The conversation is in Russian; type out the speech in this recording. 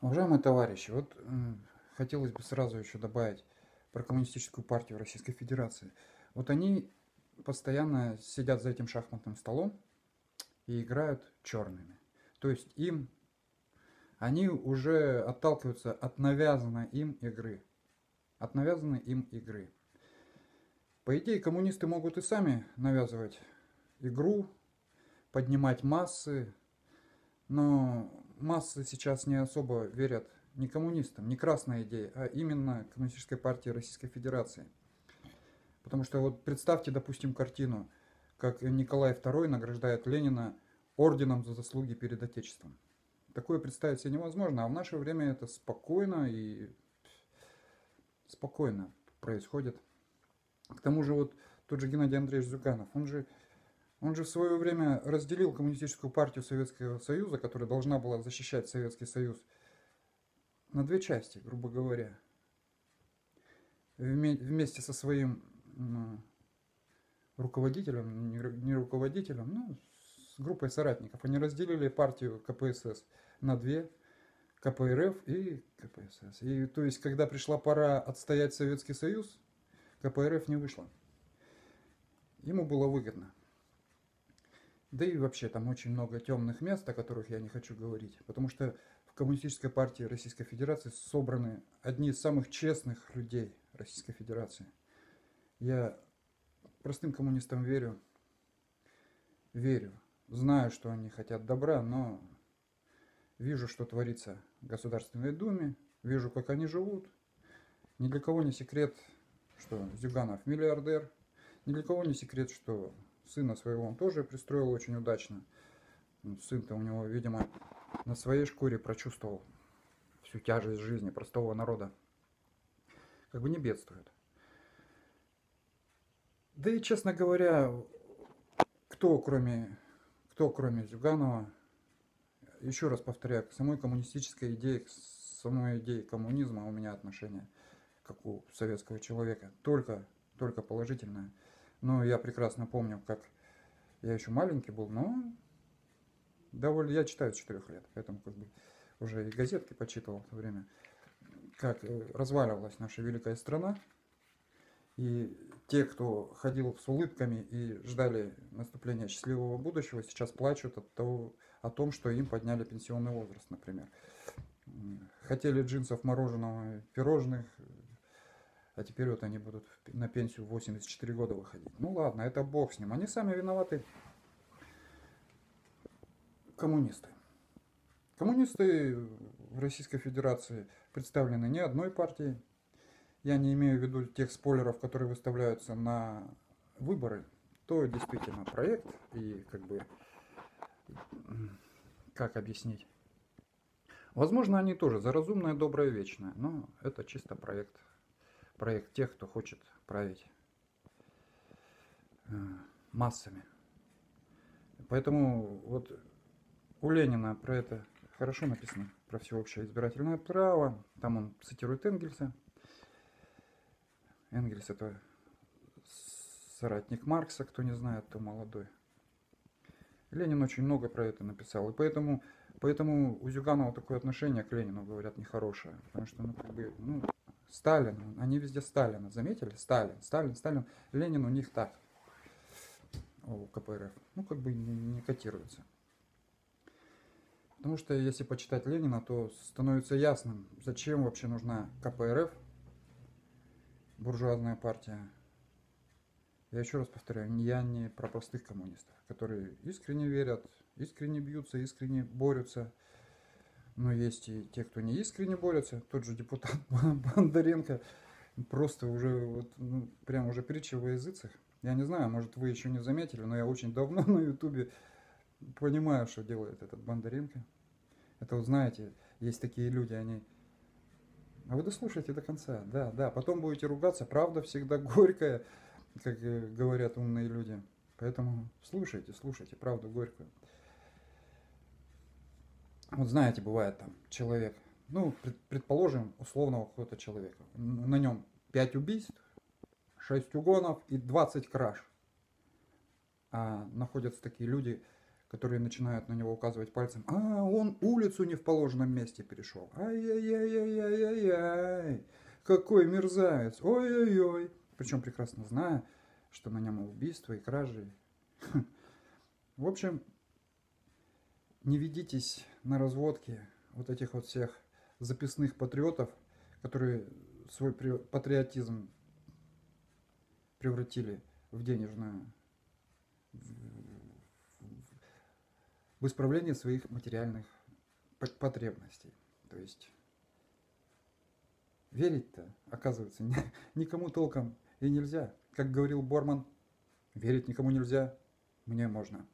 Уважаемые товарищи, вот хотелось бы сразу еще добавить про коммунистическую партию Российской Федерации. Вот они постоянно сидят за этим шахматным столом и играют черными. То есть им, они уже отталкиваются от навязанной им игры. От навязанной им игры. По идее, коммунисты могут и сами навязывать игру, поднимать массы, но массы сейчас не особо верят не коммунистам, не красной идее, а именно Коммунистической партии Российской Федерации. Потому что вот представьте, допустим, картину, как Николай II награждает Ленина орденом за заслуги перед Отечеством. Такое представить себе невозможно, а в наше время это спокойно и спокойно происходит. К тому же вот тот же Геннадий Андреевич Зюганов, он же он же в свое время разделил коммунистическую партию Советского Союза, которая должна была защищать Советский Союз, на две части, грубо говоря. Вместе со своим руководителем, не руководителем, ну, с группой соратников. Они разделили партию КПСС на две, КПРФ и КПСС. И то есть, когда пришла пора отстоять Советский Союз, КПРФ не вышла. Ему было выгодно. Да и вообще там очень много темных мест, о которых я не хочу говорить, потому что в Коммунистической партии Российской Федерации собраны одни из самых честных людей Российской Федерации. Я простым коммунистам верю, верю, знаю, что они хотят добра, но вижу, что творится в Государственной Думе, вижу, как они живут. Ни для кого не секрет, что Зюганов миллиардер, ни для кого не секрет, что Сына своего он тоже пристроил очень удачно. Сын-то у него, видимо, на своей шкуре прочувствовал всю тяжесть жизни простого народа. Как бы не бедствует. Да и, честно говоря, кто кроме, кто кроме Зюганова, еще раз повторяю, к самой коммунистической идее, к самой идее коммунизма у меня отношение, как у советского человека, только, только положительное. Но я прекрасно помню, как я еще маленький был, но довольно я читаю с 4 лет, поэтому как бы уже и газетки почитывал в то время, как э, разваливалась наша великая страна. И те, кто ходил с улыбками и ждали наступления счастливого будущего, сейчас плачут от того, о том, что им подняли пенсионный возраст, например. Хотели джинсов, мороженого, пирожных, а теперь вот они будут на пенсию в 84 года выходить. Ну ладно, это бог с ним. Они сами виноваты. Коммунисты. Коммунисты в Российской Федерации представлены не одной партией. Я не имею в виду тех спойлеров, которые выставляются на выборы. То действительно проект и как бы как объяснить. Возможно, они тоже за разумное, доброе, вечное, но это чисто проект проект тех, кто хочет править э, массами. Поэтому вот у Ленина про это хорошо написано, про всеобщее избирательное право. Там он цитирует Энгельса. Энгельс это соратник Маркса, кто не знает, то молодой. Ленин очень много про это написал. И поэтому, поэтому у Зюганова такое отношение к Ленину, говорят, нехорошее. Потому что, ну, как бы, ну, Сталин, они везде Сталина, заметили? Сталин, Сталин, Сталин. Ленин у них так, у КПРФ. Ну, как бы не котируется. Потому что если почитать Ленина, то становится ясным, зачем вообще нужна КПРФ, буржуазная партия. Я еще раз повторяю, я не про простых коммунистов, которые искренне верят, искренне бьются, искренне борются но есть и те, кто не искренне борются. Тот же депутат Бондаренко просто уже вот, ну, прям уже притча во языцах. Я не знаю, может вы еще не заметили, но я очень давно на ютубе понимаю, что делает этот Бондаренко. Это вот знаете, есть такие люди, они... А вы дослушайте до конца, да, да. Потом будете ругаться, правда всегда горькая, как говорят умные люди. Поэтому слушайте, слушайте, правду горькую вот знаете, бывает там человек, ну, предположим, условного какого-то человека, на нем 5 убийств, 6 угонов и 20 краж. А находятся такие люди, которые начинают на него указывать пальцем. А, он улицу не в положенном месте перешел. Ай-яй-яй-яй-яй-яй. Какой мерзавец. Ой-ой-ой. Причем прекрасно зная, что на нем и убийство, и кражи. В общем, не ведитесь на разводки вот этих вот всех записных патриотов, которые свой патриотизм превратили в денежную, в исправление своих материальных потребностей. То есть верить-то, оказывается, никому толком и нельзя. Как говорил Борман, верить никому нельзя, мне можно.